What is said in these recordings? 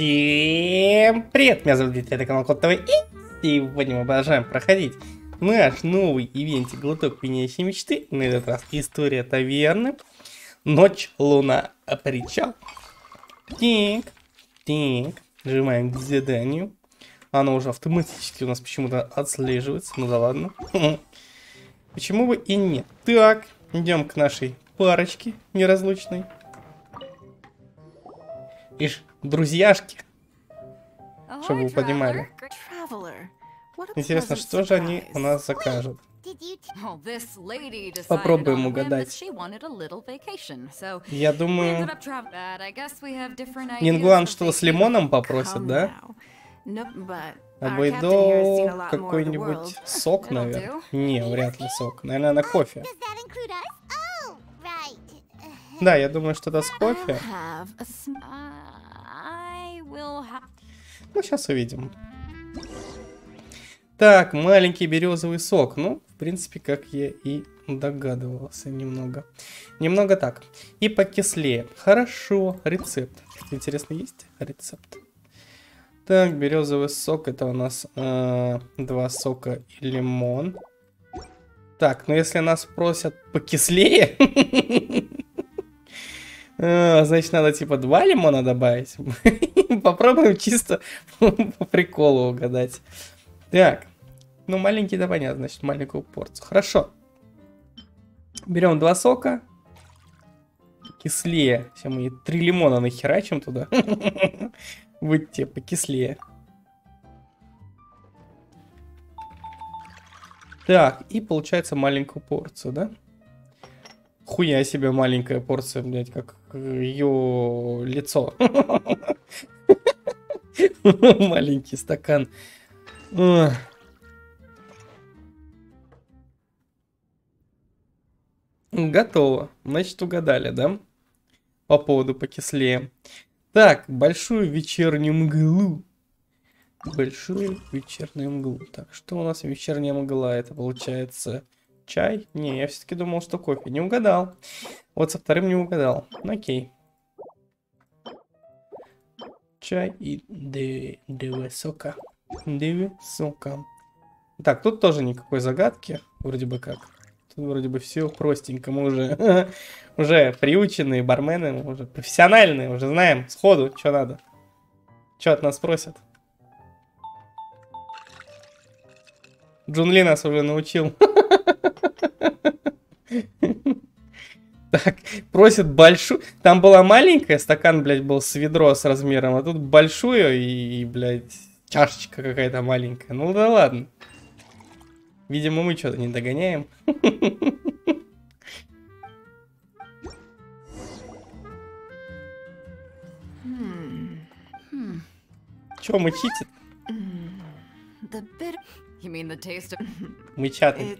Всем привет, меня зовут Дмитрий, это канал Код ТВ, и сегодня мы продолжаем проходить наш новый ивентик Глоток Пьянящей Мечты, на этот раз история таверны, ночь, луна, причал. Так, так, нажимаем к заданию, оно уже автоматически у нас почему-то отслеживается, ну да ладно. Почему бы и нет. Так, идем к нашей парочке неразлучной. Ишь, друзьяшки. Чтобы вы понимали. Интересно, что же они у нас закажут? Попробуем угадать. Я думаю, Нингуан что с лимоном попросит, да? Обойду какой-нибудь сок, наверное. Не, вряд ли сок. Наверное, на кофе. Да, я думаю, что это с кофе. Ну, сейчас увидим. Так, маленький березовый сок. Ну, в принципе, как я и догадывался немного. Немного так. И покислее. Хорошо, рецепт. Интересно, есть рецепт? Так, березовый сок. Это у нас э, два сока и лимон. Так, ну если нас просят покислее, значит надо типа два лимона добавить. Попробуем чисто по приколу угадать. Так. Ну, маленький, да понятно, значит, маленькую порцию. Хорошо. Берем два сока. Кислее. Сейчас мы три лимона нахерачим туда. Будет тебе покислее. Так, и получается маленькую порцию, да? Хуя себе маленькая порция, блядь, как ее лицо. Маленький стакан. Готово. Значит, угадали, да? По поводу покислее. Так, большую вечернюю мглу. Большую вечернюю мглу. Так, что у нас вечерняя мгла? Это получается чай? Не, я все-таки думал, что кофе. Не угадал. Вот со вторым не угадал. Окей чай и две сока. Две сока. Так, тут тоже никакой загадки, вроде бы как. Тут вроде бы все простенько. Мы уже, уже приученные бармены, мы уже профессиональные, уже знаем сходу, что надо. Что от нас просят. Джунли нас уже научил. Так, просит большую... Там была маленькая, стакан, блядь, был с ведро с размером, а тут большую и, блядь, чашечка какая-то маленькая. Ну да ладно. Видимо, мы что-то не догоняем. Чё, мы читит? Мы чатаем.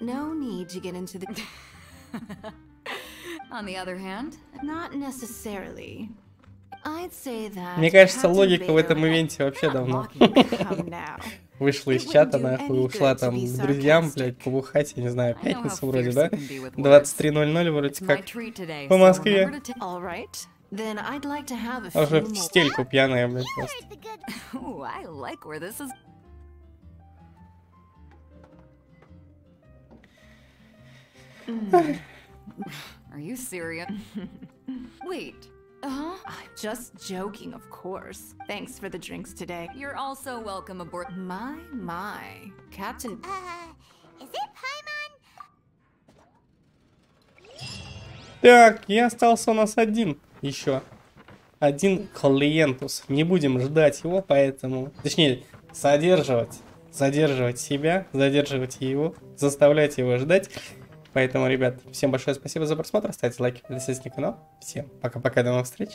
No need to get into the... On the other hand, not necessarily. I'd say that Мне кажется, логика в этом ивенте вообще давно вышла из чата, нахуй, ушла там к друзьям, блядь, побухать, я не знаю, пятница вроде, да? 23.00 вроде как по Москве. А уже в стельку пьяная, блядь, просто. Are you serious? Wait. Uh-huh. I'm just joking, of course. Thanks for the drinks today. You're also welcome aboard. My, my. Captain... Uh, is it Paimon? Так, я остался у нас один еще. Один клиентус. Не будем ждать его, поэтому... Точнее, содерживать. Задерживать себя, задерживать его, заставлять его ждать. Поэтому, ребят, всем большое спасибо за просмотр. Ставьте лайки, подписывайтесь на канал. Всем пока-пока, до новых встреч.